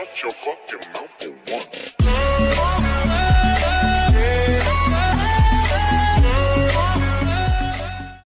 Shut your fucking mouth.